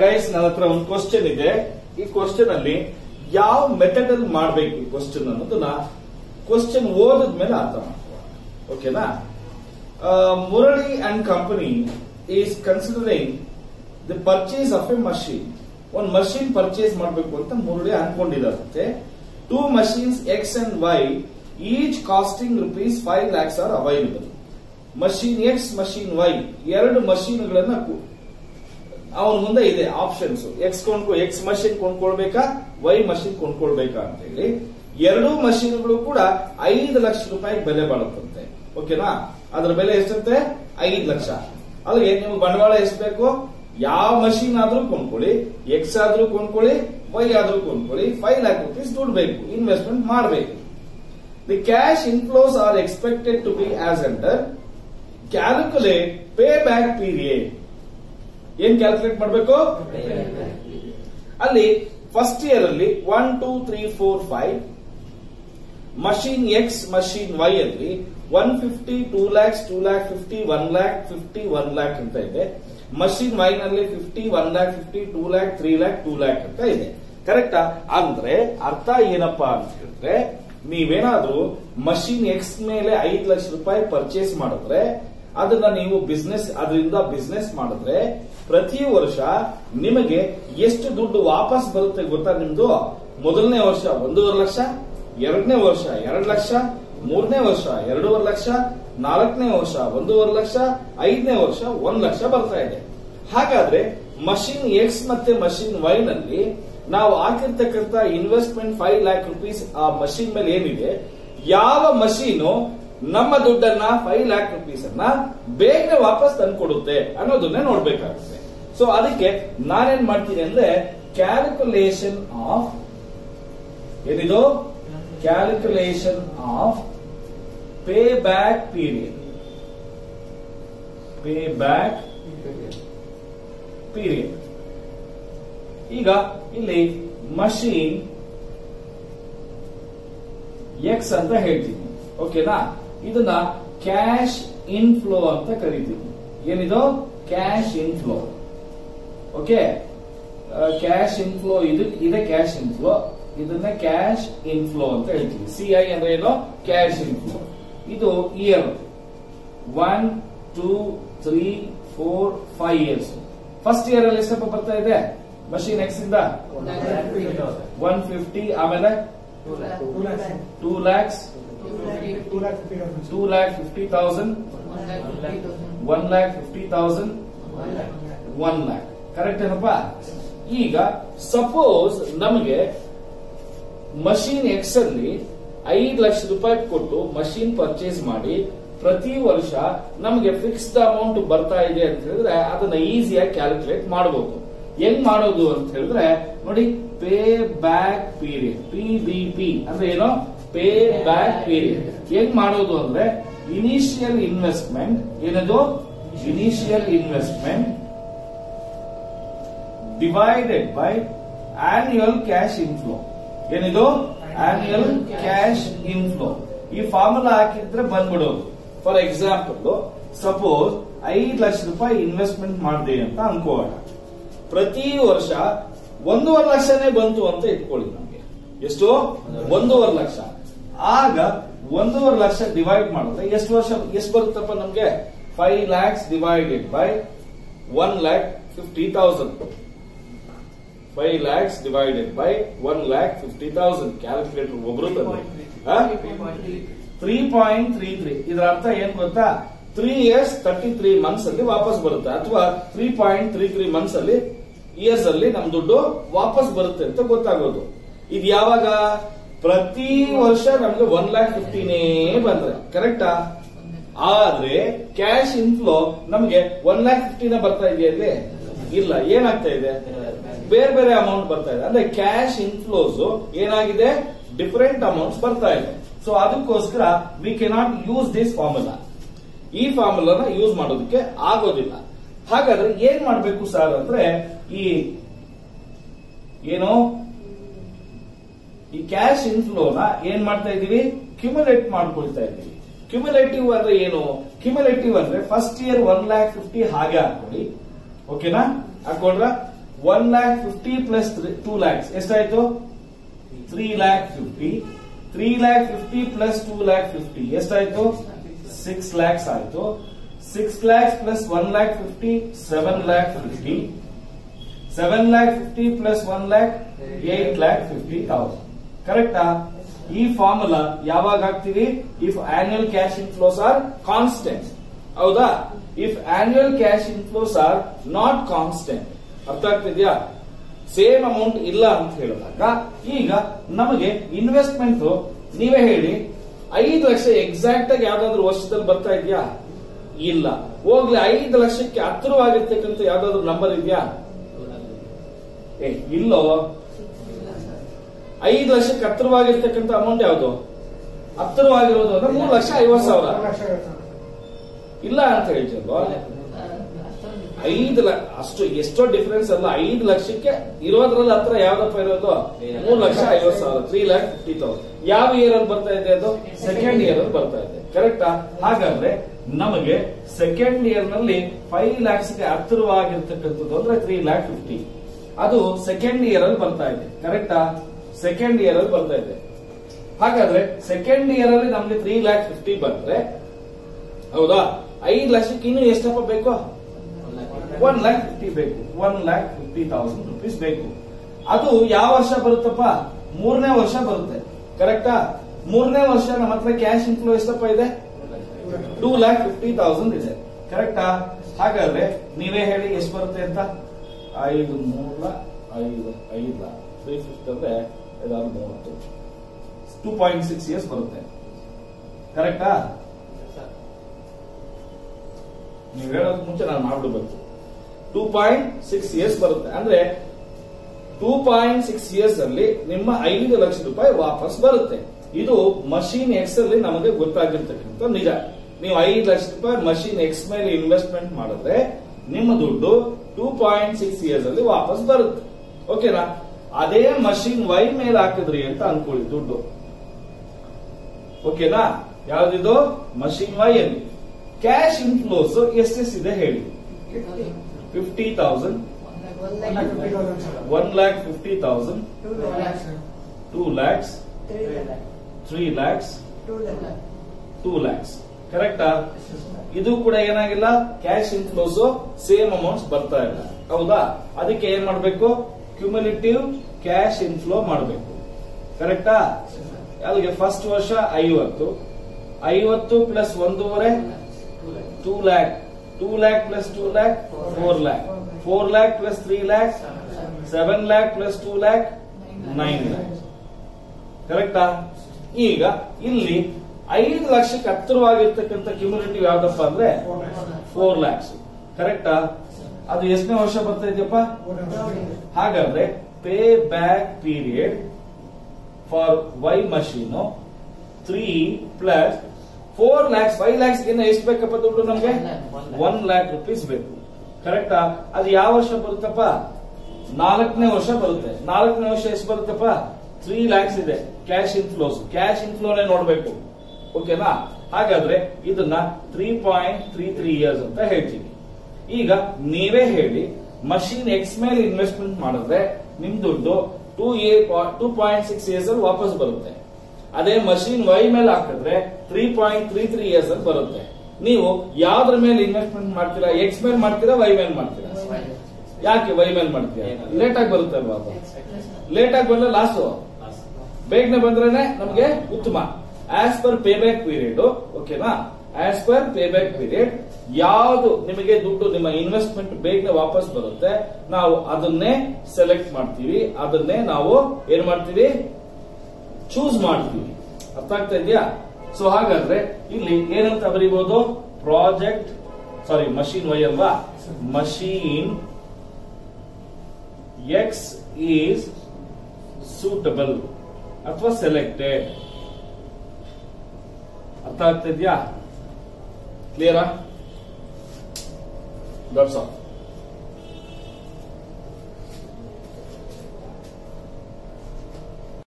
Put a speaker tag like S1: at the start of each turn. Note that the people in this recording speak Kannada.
S1: ಗೈಸ್ ನನ್ನ ಹತ್ರ ಒಂದು ಕ್ವಶನ್ ಇದೆ. ಈ ಕ್ವಶನ್ ಅಲ್ಲಿ ಯಾವ ಮೆಥಡ್ ಅಲ್ಲಿ ಮಾಡ್ಬೇಕು ಈ ಕ್ವಶನ್ ಅನ್ನೋದನ್ನ ಕ್ವಶನ್ ಓದಿದ್ಮೇಲೆ ಅರ್ಥ ಮಾಡ್ಕೊಳ್ಳೋಣ ಓಕೆನಾ Murali and company is considering the purchase of a machine ಒಂದು ಮಷೀನ್ ಪರ್ಚೇಸ್ ಮಾಡಬೇಕು ಅಂತ Murali ಅನ್ಕೊಂಡಿದಾರಂತೆ two machines X and Y each costing rupees five lakhs are available machine X machine Y ಎರಡು ಮಷೀನ್ಗಳನ್ನ ಅವನ ಮುಂದೆ ಇದೆ ಆಪ್ಷನ್ಸ್ ಎಕ್ಸ್ ಕೊಂಡ್ಕೊ ಎಕ್ಸ್ ಮಷಿನ್ ಕೊಂಡ್ಕೊಳ್ಬೇಕಾ? ವೈ ಮಷಿನ್ ಕೊಂಡ್ಕೊಳ್ಬೇಕಾ ಅಂತ ಹೇಳಿ ಎರಡೂ ಮಷೀನ್ಗಳು ಕೂಡ ಐದು ಲಕ್ಷ ರೂಪಾಯಿ ಬೆಲೆ ಬಾಳುತ್ತಂತೆ. ಓಕೆನಾ ಅದ್ರ ಬೆಲೆ ಎಷ್ಟಂತೆ? ಐದು ಲಕ್ಷ. ಅಲ್ಲಿಗೆ ನಿಮ್ಗೆ ಬಂಡವಾಳ ಎಷ್ಟು ಬೇಕು? ಯಾವ ಮಷೀನ್ ಆದ್ರೂ ಕೊಂಡ್ಕೊಳ್ಳಿ. ಎಕ್ಸ್ ಆದ್ರೂ ಕೊಂಡ್ಕೊಳ್ಳಿ ವೈ ಆದ್ರೂ ಕೊಂಡ್ಕೊಳ್ಳಿ. ಫೈವ್ ಲ್ಯಾಕ್ ರುಪೀಸ್ ದುಡ್ಡು ಬೇಕು. ಇನ್ವೆಸ್ಟ್ಮೆಂಟ್ ಮಾಡಬೇಕು. The cash inflows are expected to be as under calculate pay back period ಏನ್ ಕ್ಯಾಲ್ಕುಲೇಟ್ ಮಾಡಬೇಕು? ಅಲ್ಲಿ ಫಸ್ಟ್ ಇಯರ್ ಅಲ್ಲಿ one two three four five machine X machine Y ಅಲ್ಲಿ one fifty two lakhs two lakh fifty one lakh fifty one lakh ಅಂತ ಇದೆ. ಮಷೀನ್ ವೈ ನಲ್ಲಿ fifty one lakh fifty two lakh three lakh two lakh ಅಂತ ಇದೆ. ಕರೆಕ್ಟಾ ಅಂದ್ರೆ ಅರ್ಥ ಏನಪ್ಪಾ ಅಂತ ಹೇಳಿದ್ರೆ ನೀವೇನಾದ್ರೂ ಮಷೀನ್ ಎಕ್ಸ್ ಮೇಲೆ ಐದು ಲಕ್ಷ ರೂಪಾಯಿ ಪರ್ಚೇಸ್ ಮಾಡಿದ್ರೆ ಅದನ್ನ ನೀವು ಬಿಸ್ನೆಸ್ ಅದರಿಂದ ಬಿಸ್ನೆಸ್ ಮಾಡಿದ್ರೆ ಪ್ರತಿ ವರ್ಷ ನಿಮಗೆ ಎಷ್ಟು ದುಡ್ಡು ವಾಪಸ್ ಬರುತ್ತೆ ಗೊತ್ತಾ ನಿಮ್ದು? ಮೊದಲನೇ ವರ್ಷ ಒಂದೂವರೆ ಲಕ್ಷ, ಎರಡನೇ ವರ್ಷ ಎರಡು ಲಕ್ಷ, ಮೂರನೇ ವರ್ಷ ಎರಡೂವರೆ ಲಕ್ಷ, ನಾಲ್ಕನೇ ವರ್ಷ ಒಂದೂವರೆ ಲಕ್ಷ, ಐದನೇ ವರ್ಷ ಒಂದ್ ಲಕ್ಷ ಬರ್ತಾ ಇದೆ. ಹಾಗಾದ್ರೆ ಮಷಿನ್ ಎಕ್ಸ್ ಮತ್ತೆ ಮಷಿನ್ ವೈ ನಲ್ಲಿ ನಾವು ಹಾಕಿರ್ತಕ್ಕಂತ ಇನ್ವೆಸ್ಟ್ಮೆಂಟ್ ಫೈವ್ ಲ್ಯಾಕ್ ರುಪೀಸ್ ಆ ಮಷಿನ್ ಮೇಲೆ ಏನಿದೆ? ಯಾವ ಮಷೀನು ನಮ್ಮ ದುಡ್ಡನ್ನ ಫೈವ್ ಲ್ಯಾಕ್ ರುಪೀಸ್ ಅನ್ನ ಬೇಗ ವಾಪಸ್ ತಂದ್ಕೊಡುತ್ತೆ ಅನ್ನೋದನ್ನೇ ನೋಡ್ಬೇಕಾಗುತ್ತೆ. ಸೊ ಅದಕ್ಕೆ ನಾನೇನ್ ಮಾಡ್ತೀನಿ ಅಂದ್ರೆ ಕ್ಯಾಲ್ಕುಲೇಷನ್ ಆಫ್ ಏನಿದು? Calculation of pay back period pay back period ಈಗ ಇಲ್ಲಿ ಮಷೀನ್ ಎಕ್ಸ್ ಅಂತ ಹೇಳ್ತೀನಿ. ಓಕೆನಾ ಇದನ್ನ ಕ್ಯಾಶ್ ಇನ್ಫ್ಲೋ ಅಂತ ಕರಿತೀವಿ. ಏನಿದು? Cash inflow okay cash inflow ಇದು ಇದೆ ಕ್ಯಾಶ್ ಇನ್ಫ್ಲೋ ಇದನ್ನ ಕ್ಯಾಶ್ ಇನ್ಫ್ಲೋ ಅಂತ ಹೇಳ್ತೀವಿ. ಸಿ ಐ ಅಂದ್ರೆ ಏನು? ಕ್ಯಾಶ್ ಇನ್ಫ್ಲೋ ಇದು year one two three four five years first year ಅಲ್ಲಿ ಎಷ್ಟಪ್ಪ ಬರ್ತಾ ಇದೆ? ಮಷೀನ್ ಎಕ್ಸ್ ಇಂದ? ಒನ್ ಫಿಫ್ಟಿ ಆಮೇಲೆ? Two lakhs two lakh fifty thousand one lakh fifty thousand one lakh correct ಏನಪ್ಪಾ? ಈಗ ಸಪೋಸ್ ನಮಗೆ ಮಷೀನ್ ಎಕ್ಸ್ ಅಲ್ಲಿ ಐದು ಲಕ್ಷ ರೂಪಾಯಿ ಕೊಟ್ಟು ಮಷೀನ್ ಪರ್ಚೇಸ್ ಮಾಡಿ ಪ್ರತಿ ವರ್ಷ ನಮಗೆ ಫಿಕ್ಸ್ಡ್ ಅಮೌಂಟ್ ಬರ್ತಾ ಇದೆ ಅಂತ ಹೇಳಿದ್ರೆ ಅದನ್ನ ಈಸಿಯಾಗಿ ಕ್ಯಾಲ್ಕುಲೇಟ್ ಮಾಡಬಹುದು ಹೆಂಗ್ ಮಾಡೋದು ಅಂತ ಹೇಳಿದ್ರೆ ನೋಡಿ pay back period P B P ಅಂದ್ರೆ ಏನು? ಪೇ ಬ್ಯಾಕ್ ಪೀರಿಯಡ್ ಹೆಂಗ್ ಮಾಡೋದು ಅಂದ್ರೆ ಇನಿಷಿಯಲ್ ಇನ್ವೆಸ್ಟ್ಮೆಂಟ್ ಏನದು? Initial investment divided by annual cash inflow ಏನಿದು? ಆನ್ಯುಯಲ್ ಕ್ಯಾಶ್ ಇನ್ಫ್ಲೋ ಈ ಫಾರ್ಮುಲಾ ಹಾಕಿದ್ರೆ ಬಂದ್ಬಿಡೋದು. ಫಾರ್ ಎಕ್ಸಾಂಪಲ್ ಸಪೋಸ್ ಐದು ಲಕ್ಷ ರೂಪಾಯಿ ಇನ್ವೆಸ್ಟ್ಮೆಂಟ್ ಮಾಡಿದೆ ಅಂತ ಅನ್ಕೋಣ. ಪ್ರತಿ ವರ್ಷ ಒಂದೂವರೆ ಲಕ್ಷನೇ ಬಂತು ಅಂತ ಇಟ್ಕೊಳ್ಳಿ ನಮಗೆ. ಎಷ್ಟು? ಒಂದೂವರೆ ಲಕ್ಷ. ಆಗ ಒಂದೂವರೆ ಲಕ್ಷ ಡಿವೈಡ್ ಮಾಡಿದ್ರೆ ಎಷ್ಟು ವರ್ಷ, ಎಷ್ಟು ಬರುತ್ತಪ್ಪ ನಮ್ಗೆ? Five lakhs divided by one lakh fifty thousand five lakhs divided by one lakh fifty thousand calculator ಒಬ್ರು ತ್ರೀ ಪಾಯಿಂಟ್ ತ್ರೀ ತ್ರೀ ಇದರ ಅರ್ಥ ಏನ್ ಗೊತ್ತಾ? Three years thirty three months ಅಲ್ಲಿ ವಾಪಸ್ ಬರುತ್ತೆ. ಅಥವಾ three point three three months ಅಲ್ಲಿ ಇಯರ್ಸ್ ಅಲ್ಲಿ ನಮ್ ದುಡ್ಡು ವಾಪಸ್ ಬರುತ್ತೆ ಅಂತ ಗೊತ್ತಾಗೋದು. ಇದು ಯಾವಾಗ ಪ್ರತಿ ವರ್ಷ ನಮ್ಗೆ ಒನ್ ಲ್ಯಾಕ್ ಫಿಫ್ಟಿನೇ ಬಂದ್ರೆ ಕರೆಕ್ಟಾ ಆದ್ರೆ ಕ್ಯಾಶ್ ಇನ್ಫ್ಲೋ ನಮ್ಗೆ ಒನ್ ಲ್ಯಾಕ್ ಫಿಫ್ಟಿನ ಬರ್ತಾ ಇದೆಯಾ ಇಲ್ಲಿ? ಇಲ್ಲ, ಏನಾಗ್ತಾ ಇದೆ? ಬೇರೆ ಬೇರೆ ಅಮೌಂಟ್ ಬರ್ತಾ ಇದೆ. ಅಂದ್ರೆ ಕ್ಯಾಶ್ ಇನ್ಫ್ಲೋಸ್ ಏನಾಗಿದೆ? ಡಿಫರೆಂಟ್ ಅಮೌಂಟ್ಸ್ ಬರ್ತಾ ಇದೆ. ಸೊ ಅದಕ್ಕೋಸ್ಕರ we cannot use this formula ಈ ಫಾರ್ಮುಲಾನ ಯೂಸ್ ಮಾಡೋದಕ್ಕೆ ಆಗೋದಿಲ್ಲ. ಹಾಗಾದ್ರೆ ಏನ್ ಮಾಡಬೇಕು ಸರ್ ಅಂದ್ರೆ, ಈ, ಏನು? ಈ ಕ್ಯಾಶ್ ಇನ್ಫ್ಲೋನ ಏನ್ ಮಾಡ್ತಾ ಇದೀವಿ ಕ್ಯುಮುಲೇಟ್ ಮಾಡ್ಕೊಳ್ತಾ ಇದೀವಿ ಕ್ಯುಮುಲೇಟಿವ್ ಅಂದ್ರೆ ಏನು? ಕ್ಯುಮುಲೇಟಿವ್ ಅಂದ್ರೆ first year one lakh fifty ಹಾಗೆ ಹಾಕೊಳ್ಳಿ ಓಕೆನಾ ಹಾಕೊಂಡ್ರ one lakh fifty plus two lakhs ಎಷ್ಟಾಯ್ತು? Three lakh fifty three lakh fifty plus two lakh fifty ಎಷ್ಟಾಯ್ತು? ಸಿಕ್ಸ್ ಲ್ಯಾಕ್ಸ್ ಆಯ್ತು. Six lakhs plus one lakh fifty seven lakh fifty seven lakh fifty plus one lakh eight lakh fifty thousand ಕರೆಕ್ಟಾ ಈ ಫಾರ್ಮುಲಾ ಯಾವಾಗ ಹಾಕ್ತೀವಿ? If annual cash inflows are constant ಹೌದಾ? If annual cash inflows are not constant ಅರ್ಥ ಆಗ್ತಿದ್ಯಾ? ಸೇಮ್ ಅಮೌಂಟ್ ಇಲ್ಲ ಅಂತ ಹೇಳಿದಾಗ, ಈಗ ನಮಗೆ ಇನ್ವೆಸ್ಟ್ಮೆಂಟ್ ನೀವೇ ಹೇಳಿ, ಐದು ಲಕ್ಷ ಎಕ್ಸಾಕ್ಟ್ ಆಗಿ ಯಾವ್ದಾದ್ರು ವರ್ಷದಲ್ಲಿ ಬರ್ತಾ ಇದೆಯಾ? ಇಲ್ಲ. ಹೋಗ್ಲಿ, ಐದು ಲಕ್ಷಕ್ಕೆ ಹತ್ತಿರವಾಗಿರ್ತಕ್ಕಂಥ ಯಾವ್ದಾದ್ರು ನಂಬರ್ ಇದೆಯಾ? ಏ, ಇಲ್ಲೋ. ಐದು ಲಕ್ಷಕ್ಕೆ ಹತ್ತಿರವಾಗಿರ್ತಕ್ಕಂಥ ಅಮೌಂಟ್ ಯಾವುದು? ಹತ್ತಿರವಾಗಿರೋದು ಅಂದ್ರೆ ಮೂರು ಲಕ್ಷ ಐವತ್ತು ಸಾವಿರ. ಇಲ್ಲ ಅಂತ ಹೇಳ್ತೀವಿ ಐದು ಲಕ್ಷ ಅಷ್ಟು ಎಷ್ಟೋ ಡಿಫರೆನ್ಸ್ ಅಲ್ಲ. ಐದು ಲಕ್ಷಕ್ಕೆ ಇರೋದ್ರಲ್ಲಿ ಹತ್ರ ಯಾವ್ದಪ್ಪ ಇರೋದು? ಮೂರು ಲಕ್ಷ ಐವತ್ತು ಸಾವಿರ ತ್ರೀ ಲ್ಯಾಕ್ ಫಿಫ್ಟಿ ತೌಸಂಡ್ ಯಾವ ಇಯರ್ ಅಲ್ಲಿ ಬರ್ತಾ ಇದೆ ಅದು? ಸೆಕೆಂಡ್ ಇಯರ್ ಅಲ್ಲಿ ಬರ್ತಾ ಇದೆ. ಕರೆಕ್ಟಾ ಹಾಗಾದ್ರೆ ನಮಗೆ ಸೆಕೆಂಡ್ ಇಯರ್ನಲ್ಲಿ ಫೈವ್ ಲ್ಯಾಕ್ಸ್ಗೆ ಹತ್ತಿರವಾಗಿರ್ತಕ್ಕಂಥದ್ದು ಅಂದ್ರೆ ತ್ರೀ ಲ್ಯಾಕ್ ಫಿಫ್ಟಿ ಅದು ಸೆಕೆಂಡ್ ಇಯರ್ ಅಲ್ಲಿ ಬರ್ತಾ ಇದೆ. ಕರೆಕ್ಟಾ ಸೆಕೆಂಡ್ ಇಯರ್ ಅಲ್ಲಿ ಬರ್ತಾ ಇದೆ. ಹಾಗಾದ್ರೆ ಸೆಕೆಂಡ್ ಇಯರ್ ಅಲ್ಲಿ ನಮ್ಗೆ ತ್ರೀ ಲ್ಯಾಕ್ ಫಿಫ್ಟಿ ಬಂದ್ರೆ, ಹೌದಾ? ಐದು ಲಕ್ಷಕ್ಕೆ ಇನ್ನು ಎಷ್ಟಪ್ಪ ಬೇಕು? ಒನ್ ಲ್ಯಾಕ್ ಫಿಫ್ಟಿ ಬೇಕು. One lakh fifty thousand rupees ಬೇಕು. ಅದು ಯಾವ ವರ್ಷ ಬರುತ್ತಪ್ಪ? ಮೂರನೇ ವರ್ಷ ಬರುತ್ತೆ. ಕರೆಕ್ಟಾ ಮೂರನೇ ವರ್ಷ ನಮ್ಮ ಹತ್ರ ಕ್ಯಾಶ್ ಇನ್ಫ್ಲೋ ಎಷ್ಟಪ್ಪ ಇದೆ? ಟೂ ಲ್ಯಾಕ್ ಫಿಫ್ಟಿ ತೌಸಂಡ್ ಇದೆ. ಕರೆಕ್ಟಾ ಹಾಗಾದ್ರೆ ನೀವೇ ಹೇಳಿ ಎಷ್ಟು ಬರುತ್ತೆ ಅಂತ? ಐದು ಮೂರ ಐದು ಐದು ತ್ರೀ ಫಿಫ್ಟ್ ಅಂದ್ರೆ ಐದಾರು ಮೂವತ್ತು. ಟೂ ಪಾಯಿಂಟ್ ಸಿಕ್ಸ್ ಇಯರ್ಸ್ ಬರುತ್ತೆ. ಕರೆಕ್ಟಾ ನೀವು ಹೇಳೋದಕ್ಕೆ ಮುಂಚೆ ನಾನು ಮಾಡ್ಬಿಡ್ಬೇಕು. ಟೂ ಪಾಯಿಂಟ್ ಸಿಕ್ಸ್ ಇಯರ್ಸ್ ಬರುತ್ತೆ. ಅಂದ್ರೆ ಟೂ ಪಾಯಿಂಟ್ ಸಿಕ್ಸ್ ಇಯರ್ಸ್ ಅಲ್ಲಿ ನಿಮ್ಮ ಐದು ಲಕ್ಷ ರೂಪಾಯಿ ವಾಪಸ್ ಬರುತ್ತೆ. ಇದು ಮಷೀನ್ ಎಕ್ಸ್ ಅಲ್ಲಿ ನಮಗೆ ಗೊತ್ತಾಗಿರ್ತಕ್ಕಂಥ ನಿಜ. ನೀವು ಐದು ಲಕ್ಷ ರೂಪಾಯಿ ಮಷೀನ್ ಎಕ್ಸ್ ಮೇಲೆ ಇನ್ವೆಸ್ಟ್ಮೆಂಟ್ ಮಾಡಿದ್ರೆ ನಿಮ್ಮ ದುಡ್ಡು ಟೂ ಪಾಯಿಂಟ್ ಸಿಕ್ಸ್ ಇಯರ್ಸ್ ಅಲ್ಲಿ ವಾಪಸ್ ಬರುತ್ತೆ. ಓಕೆನಾ ಅದೇ ಮಷೀನ್ ವೈ ಮೇಲೆ ಹಾಕಿದ್ರಿ ಅಂತ ಅನ್ಕೊಳ್ಳಿ ದುಡ್ಡು. ಓಕೆನಾ ಯಾವ್ದಿದು? ಮಷೀನ್ ವೈ ಅಲ್ಲಿ. ಕ್ಯಾಶ್ ಇನ್ಫ್ಲೋಸ್ ಇದೆ ಹೇಳಿ. Fifty thousand one lakh fifty thousand two lakhs three lakhs two lakhs ಕರೆಕ್ಟಾ ಇದು ಕೂಡ ಏನಾಗಿಲ್ಲ? ಕ್ಯಾಶ್ ಇನ್ಫ್ಲೋಸ್ ಸೇಮ್ ಅಮೌಂಟ್ಸ್ ಬರ್ತಾ ಇಲ್ಲ. ಹೌದಾ? ಅದಕ್ಕೆ ಏನ್ ಮಾಡ್ಬೇಕು? ಕ್ಯುಮುಲೇಟಿವ್ ಕ್ಯಾಶ್ ಇನ್ಫ್ಲೋ ಮಾಡಬೇಕು. ಕರೆಕ್ಟಾ ಅಲ್ಲಿಗೆ ಫಸ್ಟ್ ವರ್ಷ ಐವತ್ತು. ಐವತ್ತು ಪ್ಲಸ್ ಒಂದೂವರೆ two lakh two lakh plus two lakh four lakh four lakh plus three lakh seven lakh plus two lakh nine lakh ಕರೆಕ್ಟಾ ಈಗ ಇಲ್ಲಿ ಐದು ಲಕ್ಷಕ್ಕೆ ಹತ್ತಿರವಾಗಿರ್ತಕ್ಕಂಥ ಕ್ಯುಮುಲೇಟಿವ್ ಯಾವ್ದಪ್ಪ ಅಂದ್ರೆ? ಫೋರ್ ಲ್ಯಾಕ್ಸ್ ಕರೆಕ್ಟಾ ಅದು ಎಷ್ಟನೇ ವರ್ಷ ಬರ್ತಾ ಇದೆಯಪ್ಪ? ಹಾಗಾದ್ರೆ pay back period for Y machine three plus four lakhs five lakhs ಇನ್ನು ಎಷ್ಟು ಬೇಕಪ್ಪ ದುಡ್ಡು ನಮ್ಗೆ? ಒನ್ ಲ್ಯಾಕ್ ರುಪೀಸ್ ಬೇಕು. ಕರೆಕ್ಟಾ? ಅದು ಯಾವ ವರ್ಷ ಬರುತ್ತಪ್ಪ? ನಾಲ್ಕನೇ ವರ್ಷ ಬರುತ್ತೆ. ನಾಲ್ಕನೇ ವರ್ಷ ಎಷ್ಟು ಬರುತ್ತಪ್ಪ? ತ್ರೀ ಲ್ಯಾಕ್ಸ್ ಇದೆ. Cash inflows. ಕ್ಯಾಶ್ ಇನ್ಫ್ಲೋನೇ ನೋಡ್ಬೇಕು. ಓಕೆನಾ? ಹಾಗಾದ್ರೆ ಇದನ್ನ three point three three years ಅಂತ ಹೇಳ್ತೀವಿ ಈಗ ನೀವೇ ಹೇಳಿ ಮಷೀನ್ ಎಕ್ಸ್ ಮೇಲೆ ಇನ್ವೆಸ್ಟ್ಮೆಂಟ್ ಮಾಡಿದ್ರೆ ನಿಮ್ ದುಡ್ಡು two a two point six years ಅಲ್ಲಿ ವಾಪಸ್ ಬರುತ್ತೆ. ಅದೇ ಮಷೀನ್ ವೈ ಮೇಲೆ ಹಾಕಿದ್ರೆ three point three three years ಅಲ್ಲಿ ಬರುತ್ತೆ. ನೀವು ಯಾವ್ದ್ರ ಮೇಲೆ ಇನ್ವೆಸ್ಟ್ಮೆಂಟ್ ಮಾಡ್ತೀರಾ? ಎಕ್ಸ್ ಮೇಲೆ ಮಾಡ್ತೀರಾ? ವೈ ಮೇಲೆ ಮಾಡ್ತೀರಾ? ಯಾಕೆ ವೈ ಮೇಲೆ ಮಾಡ್ತೀರಾ? ಲೇಟ್ ಆಗಿ ಬರುತ್ತೆ ಅಲ್ವಾ ಲೇಟ್ ಆಗಿ ಬಂದ್ರೆ ಲಾಸು ಬೇಗನೆ ಬಂದ್ರೆ ನಮಗೆ ಉತ್ತಮ. As per pay back period ಓಕೆನಾ as per pay back period ಯಾವುದು ನಿಮಗೆ ದುಡ್ಡು ನಿಮ್ಮ ಇನ್ವೆಸ್ಟ್ಮೆಂಟ್ ಬೇಗನೆ ವಾಪಸ್ ಬರುತ್ತೆ, ನಾವು ಅದನ್ನೇ ಸೆಲೆಕ್ಟ್ ಮಾಡ್ತೀವಿ, ಅದನ್ನೇ ನಾವು ಏನ್ ಮಾಡ್ತೀವಿ? ಚೂಸ್ ಮಾಡ್ತೀವಿ. ಅರ್ಥ ಆಗ್ತಾ ಇದೆಯಾ? ಸೊ ಹಾಗಾದ್ರೆ ಇಲ್ಲಿ ಏನಂತ ಬರೀಬಹುದು ಪ್ರಾಜೆಕ್ಟ್ ಸಾರಿ ಮಷೀನ್ ವೈ ಅಲ್ವಾ? ಮಷೀನ್ ಎಕ್ಸ್ ಈಸ್ ಸೂಟಬಲ್ ಅಥವಾ ಸೆಲೆಕ್ಟೆಡ್ ಅರ್ಥ ಆಗ್ತಾ ಇದೆಯಾ? क्लियर है दैट्स ऑल